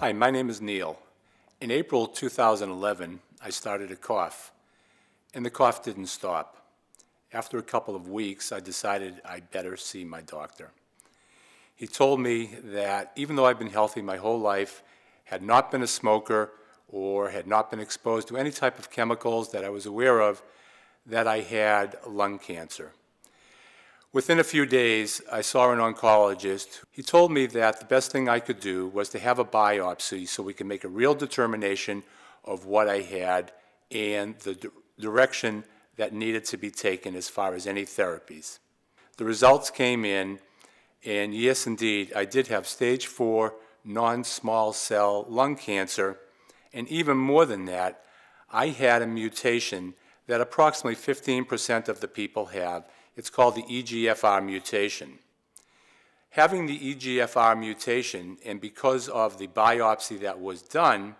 Hi, my name is Neil. In April 2011, I started a cough, and the cough didn't stop. After a couple of weeks, I decided I'd better see my doctor. He told me that even though I've been healthy my whole life, had not been a smoker, or had not been exposed to any type of chemicals that I was aware of, that I had lung cancer. Within a few days, I saw an oncologist. He told me that the best thing I could do was to have a biopsy so we could make a real determination of what I had and the di direction that needed to be taken as far as any therapies. The results came in, and yes, indeed, I did have stage four non-small cell lung cancer, and even more than that, I had a mutation that approximately 15% of the people have. It's called the EGFR mutation. Having the EGFR mutation, and because of the biopsy that was done,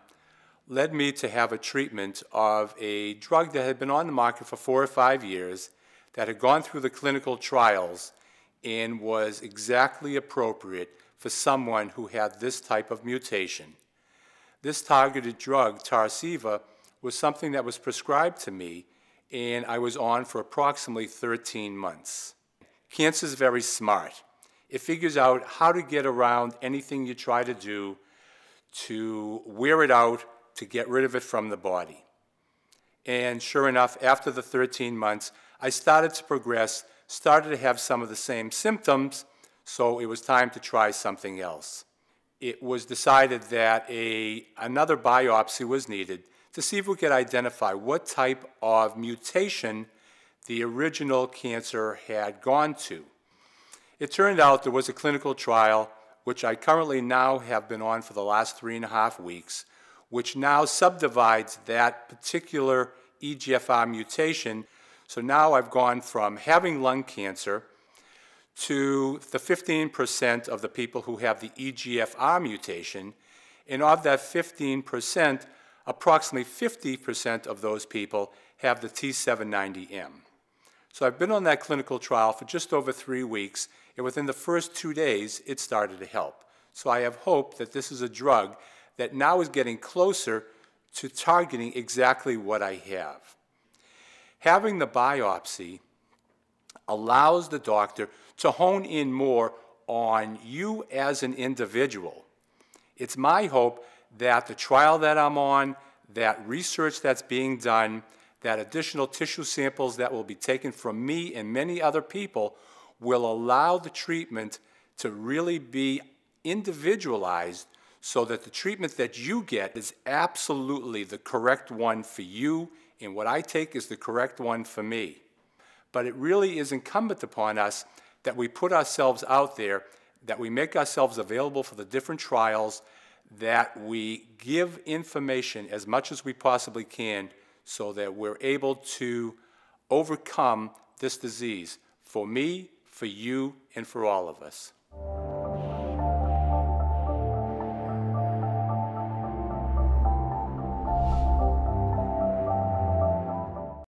led me to have a treatment of a drug that had been on the market for four or five years, that had gone through the clinical trials, and was exactly appropriate for someone who had this type of mutation. This targeted drug, Tarceva, was something that was prescribed to me and I was on for approximately 13 months. Cancer is very smart. It figures out how to get around anything you try to do to wear it out, to get rid of it from the body. And sure enough, after the 13 months, I started to progress, started to have some of the same symptoms, so it was time to try something else. It was decided that a, another biopsy was needed to see if we could identify what type of mutation the original cancer had gone to. It turned out there was a clinical trial, which I currently now have been on for the last three and a half weeks, which now subdivides that particular EGFR mutation. So now I've gone from having lung cancer to the 15% of the people who have the EGFR mutation, and of that 15%, approximately 50% of those people have the T790M. So I've been on that clinical trial for just over three weeks, and within the first two days, it started to help. So I have hope that this is a drug that now is getting closer to targeting exactly what I have. Having the biopsy allows the doctor to hone in more on you as an individual. It's my hope that the trial that I'm on, that research that's being done, that additional tissue samples that will be taken from me and many other people will allow the treatment to really be individualized so that the treatment that you get is absolutely the correct one for you and what I take is the correct one for me. But it really is incumbent upon us that we put ourselves out there, that we make ourselves available for the different trials, that we give information as much as we possibly can so that we're able to overcome this disease for me, for you, and for all of us.